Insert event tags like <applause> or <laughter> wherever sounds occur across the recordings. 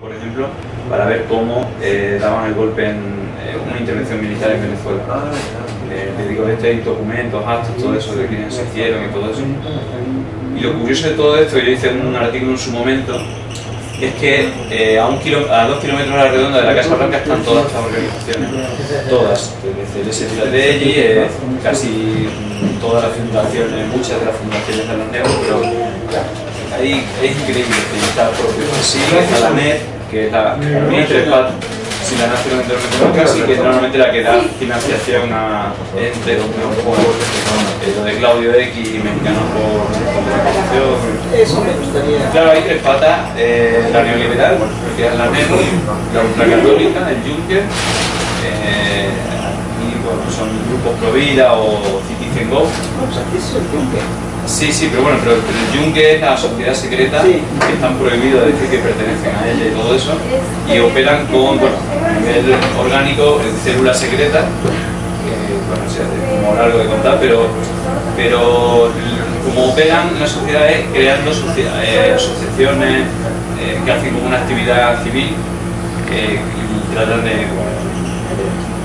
por ejemplo, para ver cómo eh, daban el golpe en eh, una intervención militar en Venezuela. Eh, le digo, este hay documentos, actos, todo eso, de quiénes se hicieron y todo eso. Y lo curioso de todo esto, yo hice un artículo en su momento, es que eh, a, un kilo, a dos kilómetros a la redonda de la Casa Blanca están todas estas organizaciones, todas, desde el STLDI, eh, casi todas las fundaciones, muchas de las fundaciones de los negros, pero ahí es increíble que está propio sí, está la NET, que es la Ministry si la Nación y que normalmente la que da financiación a entre los por eh, lo de Claudio X y Mexicanos por, por la corrupción. Eso me gustaría. Claro, hay tres patas, eh, la neoliberal, que es la NERO, la ultracatólica, el Juncker, eh, y bueno, son grupos Provida o Citizen Go. No, pues aquí es el Juncker. Sí, sí, pero bueno, pero, pero el Juncker es la sociedad secreta Sí. que están prohibidos decir que pertenecen a ella y todo eso, y operan con, bueno, a nivel orgánico, en células secretas, que, bueno, o sea, es como largo de contar, pero, pero como operan las sociedades creando socia- eh, asociaciones eh, que hacen como una actividad civil eh, y tratan de bueno,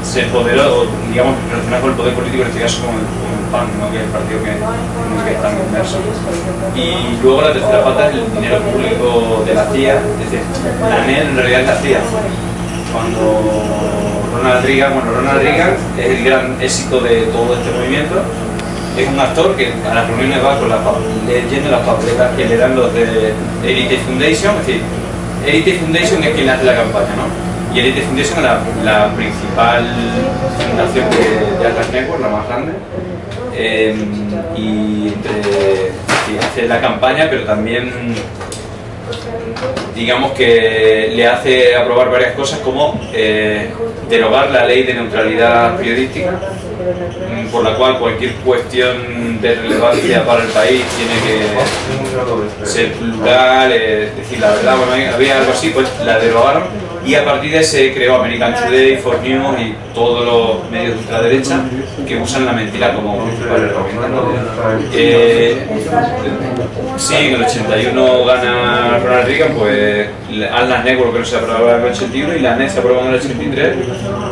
ser poderosos, digamos, relacionados con el poder político, en este caso con el, con el PAN, ¿no? que es el partido que, en el que están inmersos. Y luego la tercera pata es el dinero público de la CIA, es decir, la NEL en realidad es la CIA. Cuando Ronald Reagan, bueno, Ronald Reagan es el gran éxito de todo este movimiento, es un actor que a las reuniones va con la, leyendo las papeletas que le dan los de Elite Foundation, es decir, Elite Foundation es quien hace la campaña, ¿no? Y Elite Foundation la, la principal fundación de, de Atlas Network, la más grande. Eh, y hace la campaña, pero también digamos que le hace aprobar varias cosas como eh, derogar la ley de neutralidad periodística, mm, por la cual cualquier cuestión de relevancia para el país tiene que ser plural, eh, decir, la verdad, bueno, había algo así, pues la derogaron y a partir de ahí se creó American Today, Fox News y todos los medios de ultraderecha que usan la mentira como principal herramienta. Eh, sí, en el 81 gana Ronald Reagan, pues Atlas Network que no se aprobaba en el 81 y la NET se aprobó en el 83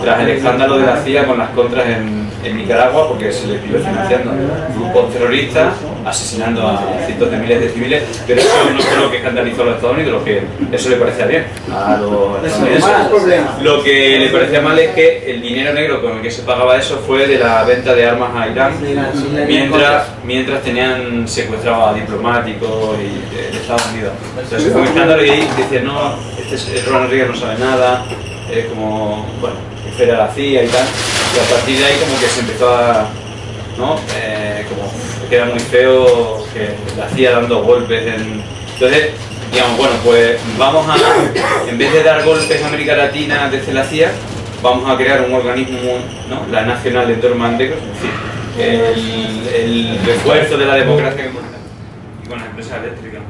tras el escándalo de la CIA con las contras en, en Nicaragua porque se les iba financiando grupos terroristas asesinando a cientos de miles de civiles, pero eso no fue lo que escandalizó a los Estados Unidos, lo que eso le parecía bien a los estadounidenses. Lo que le parecía mal es que el dinero negro con el que se pagaba eso fue de la venta de armas a Irán, mientras, mientras tenían secuestrado a diplomáticos y de, de Estados Unidos. Entonces fue un escándalo y ahí decían, no, este es, Ronald Reagan no sabe nada, es como, bueno, que era la CIA y tal. Y a partir de ahí como que se empezó a, ¿no? Eh, como queda muy feo que la CIA dando golpes en... Entonces, digamos, bueno, pues vamos a, en vez de dar golpes a América Latina desde la CIA, vamos a crear un organismo, ¿no? la Nacional Endowment Negro, es decir, el, el refuerzo de la democracia que y con las empresas eléctricas.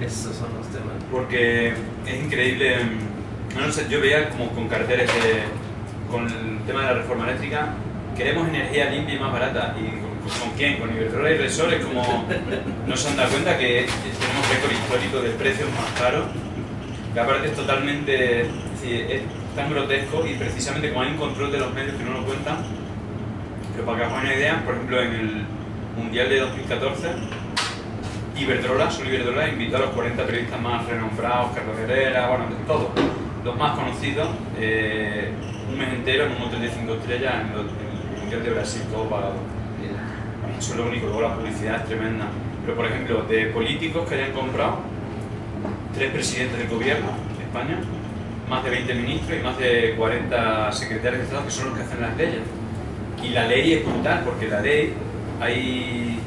Esos son los temas. Porque es increíble, no sé, yo veía como con carteles de, con el tema de la reforma eléctrica, queremos energía limpia y más barata. ¿Y con, con quién? Con Iberdrola y Repsol es como, no se han dado cuenta que tenemos récord histórico de precios más caros, que aparte totalmente, es, tan grotesco y precisamente como hay un control de los medios que no lo cuentan, pero para que hagáis una idea, por ejemplo en el Mundial de 2014, Iberdrola, solo Iberdrola, invitó a los 40 periodistas más renombrados, Carlos Herrera, bueno, de todos, los más conocidos, eh, un mes entero en un hotel de 5 estrellas en el Mundial de Brasil, todo pagado. Eso es lo único, luego la publicidad es tremenda. Pero, por ejemplo, de políticos que hayan comprado, tres presidentes del gobierno de España, más de 20 ministros y más de 40 secretarios de Estado que son los que hacen las leyes. Y la ley es brutal, porque la ley hay,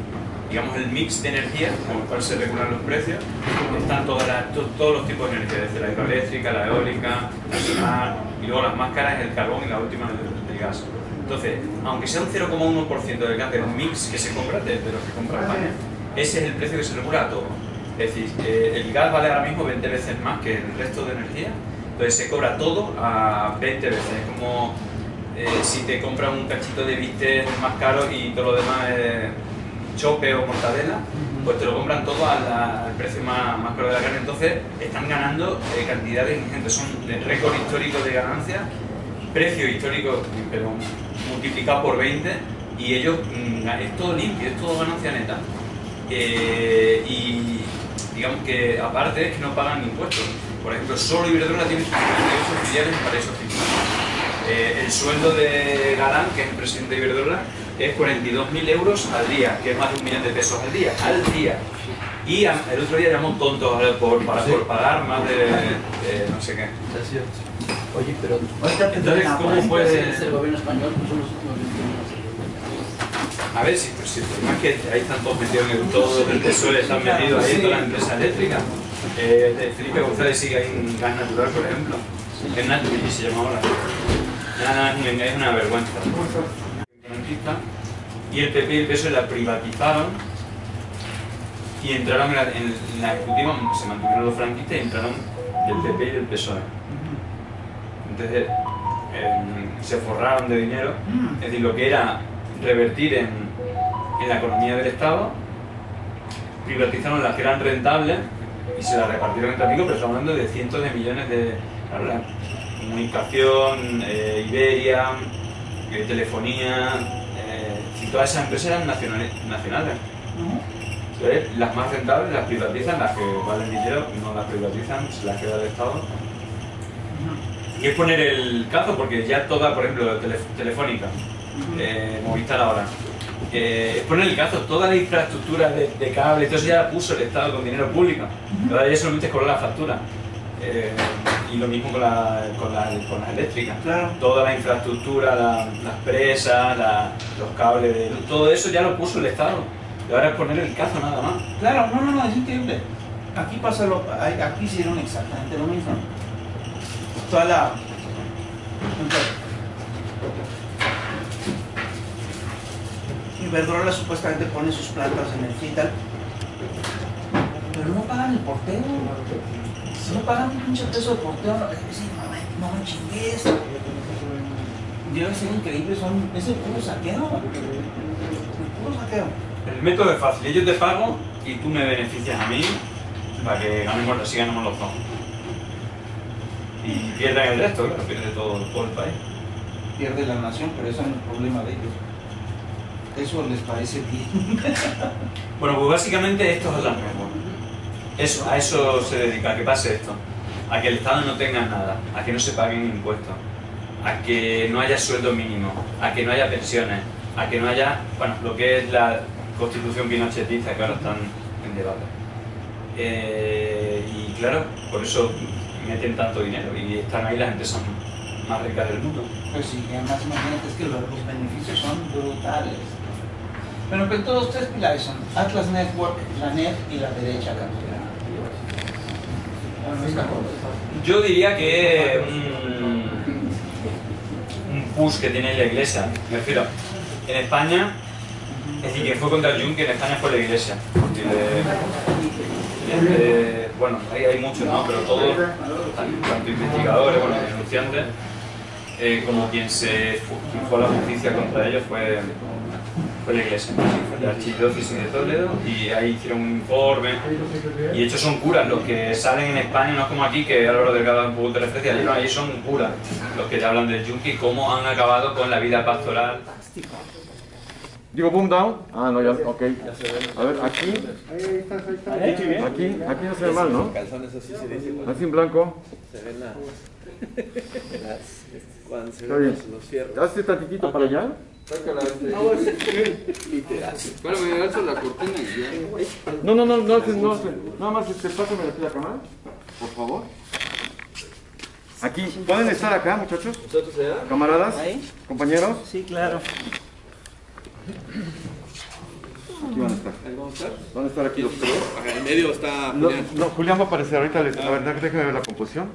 digamos, el mix de energía con el cual se regulan los precios. Están todas las- to- todos los tipos de energía, desde la hidroeléctrica, la eólica, la solar, y luego las más caras es el carbón y la última el, el gas. Entonces, aunque sea un 0,1% del gas del mix que se compra, de, de los que compra España, ese es el precio que se regula a todo. Es decir, eh, el gas vale ahora mismo 20 veces más que el resto de energía, entonces se cobra todo a 20 veces. Es como eh, si te compras un cachito de bistec más caro y todo lo demás es chope o mortadela, pues te lo compran todo al, al precio más, más caro de la carne. Entonces están ganando eh, cantidades ingentes, son de récord histórico de ganancia, precio histórico, pero multiplicado por 20, y ellos, mm, es todo limpio, es todo ganancia neta. Eh, y digamos que aparte es que no pagan impuestos. Por ejemplo, solo Iberdrola tiene 58 filiales en paraísos fiscales. Eh, el sueldo de Galán, que es el presidente de Iberdrola, es 42.000 euros al día, que es más de un millón de pesos al día, al día. Y a- el otro día llamó tontos por, para, por pagar más de, de no sé qué. Oye, pero... Entonces, ¿cómo puede- el gobierno español, pues son los últimos 21 A ver si, pero si el problema es que ahí están todos metidos en el todo, el PSOE están metidos ahí en toda la empresa eléctrica. Eh, Felipe González sigue ahí en gas natural, por ejemplo. Es Naturgy se llama ahora. Nada, es una- es una vergüenza. Y el PP y el PSOE la privatizaron y entraron en la, en la ejecutiva, se mantuvieron los franquistas y entraron del PP y del PSOE. Entonces se forraron de dinero, es decir, lo que era revertir en, en la economía del Estado, privatizaron las que eran rentables y se las repartieron entre amigos, pero estamos hablando de cientos de millones de comunicación, eh, Iberia, eh, telefonía, eh, todas esas empresas eran nacionales. nacionales. Entonces, las más rentables las privatizan, las que valen dinero no las privatizan, se las queda el Estado. Y es poner el cazo, porque ya toda, por ejemplo, tele- Telefónica, eh, Movistar ahora, eh, es poner el cazo, toda la infraestructura de, de cable, todo eso ya la puso el Estado con dinero público. Ahora ya solamente es cobrar la factura. Eh, y lo mismo con, la, con, la- con las eléctricas. Claro. Toda la infraestructura, la- las presas, los cables, de todo eso ya lo puso el Estado. Y ahora es poner el cazo nada más. Claro, no, no, no, es increíble. Aquí pasa lo, aquí hicieron exactamente lo mismo. Toda la. Iberdrola supuestamente pone sus plantas en el FITAL, pero no pagan el porteo. No pagan un pinche peso de porteo. No, no, me- chingues. Debe ser increíble, son, es el puro saqueo. El puro saqueo. El método es fácil, ellos te pago y tú me beneficias a mí para que ganemos, así ganamos los dos. Y pierden el resto, claro, pierde todo, todo el país. pierde la nación, pero eso no es problema de ellos. Eso les parece bien. <laughs> Bueno, pues básicamente esto es la. Eso, a eso se dedica, a que pase esto. A que el Estado no tenga nada, a que no se paguen impuestos, a que no haya sueldo mínimo, a que no haya pensiones, a que no haya, bueno, lo que es la constitución pinochetista que ahora están en debate. Eh, y claro, por eso meten tanto dinero y están ahí las empresas más ricas del mundo. Pues sí, y además imagínate es que los, los beneficios son brutales. Bueno, pero todos tres pilares son Atlas Network, la NET y la derecha campeona. Yo diría que un, un push que tiene la iglesia, me refiero, en España, es decir, quien fue contra el Juncker en España fue la iglesia. Y de- bueno, hay, hay muchos, ¿no? Pero todos, tanto investigadores, bueno, denunciantes, eh, como quien se quien fue a la justicia contra ellos fue, fue la iglesia, la archidiócesis de Toledo, y ahí hicieron un informe, y de hecho son curas, los que salen en España, no es como aquí, que Álvaro Delgado da un poco de referencia, allí no, ahí son curas, los que te hablan del yunque y cómo han acabado con la vida pastoral. Digo boom down. Ah, no, ya, ok. A ver, aquí. Aquí, aquí no se ve mal, ¿no? Así en blanco. se ven las. se Está ven bien. Hazte tantitito para allá. <laughs> Literal. Bueno, me alzo la cortina y ya. No, no, no, no, no, nada más este, pásame aquí la cámara, por favor. Aquí, ¿pueden estar acá, muchachos? Camaradas, compañeros, Sí, claro. Aquí van a estar. Ahí vamos a estar. Van a estar aquí los tres. Acá en medio está No, Julián. no, Julián va a aparecer ahorita, les- a ver, déjame ver la composición.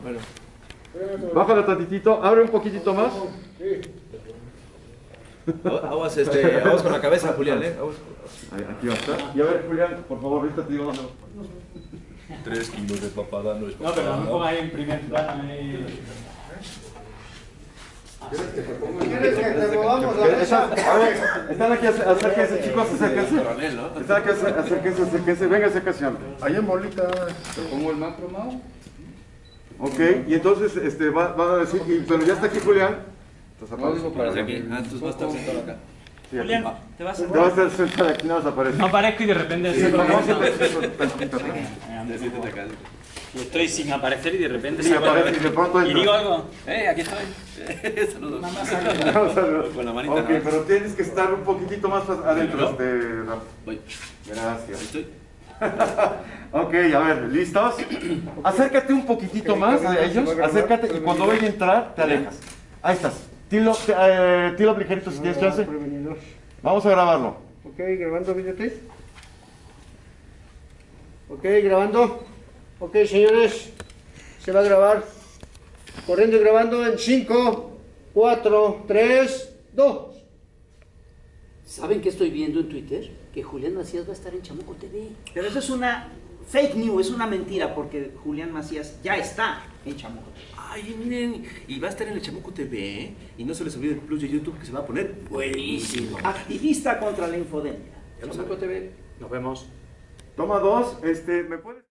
Bájala tantitito, abre un poquitito más. Aguas, este, aguas con la cabeza, Julián, ¿eh? Aguas. Ahí, Aquí va a estar. Y a ver, Julián, por favor, ahorita te digo dónde. Tres kilos de papada no es No, pero no me ponga ahí en primer plano. ¿Quieres que te movamos la mesa? a ver, están aquí, acérquense chicos, acérquense. Están aquí, acérquense, acérquense, venga, acérquense. Ahí en bolita. ¿Te pongo el macro, Mau? Ok, y entonces este, va- van a decir, y- pero ya está aquí Julián. Entonces, No, digo para aquí. Ah, entonces va a estar sentado acá. Sí. Julián, te vas a Te vas a aquí, no vas a aparecer. No aparezco y de repente... Sí, no, estoy sin aparecer y de repente Sí, aparece y de pronto Y digo algo. ¡Eh, aquí estoy! Saludos. A ver. Con la manita Ok, pero tienes que estar un poquitito más adentro. Este, Rafa. Voy. Gracias. Estoy. Ok, a ver, ¿listos? Acércate un poquitito más a ellos, acércate y cuando vaya a entrar te alejas. Ahí estás. Tilo, eh, tilo ligerito si tienes chance. Prevenidor. Vamos a grabarlo. Ok, grabando videotape. Ok, grabando. Ok, señores, se va a grabar. Corriendo y grabando en 5, 4, 3, 2. ¿Saben qué estoy viendo en Twitter? Que Julián Macías va a estar en Chamuco TV. Pero eso es una fake news, es una mentira, porque Julián Macías ya está en Chamuco. Ay, miren, y va a estar en el Chamuco TV, ¿eh? Y no se les olvide el plus de YouTube que se va a poner buenísimo. Activista contra la infodemia. Ya lo saben. Nos vemos. Toma dos, este, ¿me puedes?